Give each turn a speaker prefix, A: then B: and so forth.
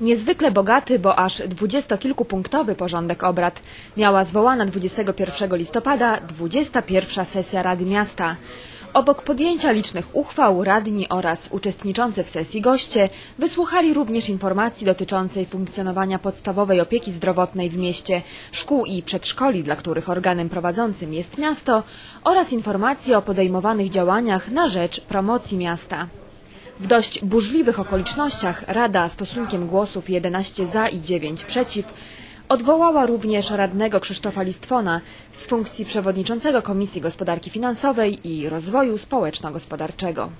A: Niezwykle bogaty, bo aż dwudziestokilkupunktowy porządek obrad miała zwołana 21 listopada 21 sesja Rady Miasta. Obok podjęcia licznych uchwał radni oraz uczestniczący w sesji goście wysłuchali również informacji dotyczącej funkcjonowania podstawowej opieki zdrowotnej w mieście, szkół i przedszkoli, dla których organem prowadzącym jest miasto oraz informacji o podejmowanych działaniach na rzecz promocji miasta. W dość burzliwych okolicznościach Rada stosunkiem głosów 11 za i 9 przeciw odwołała również radnego Krzysztofa Listwona z funkcji przewodniczącego Komisji Gospodarki Finansowej i Rozwoju Społeczno-Gospodarczego.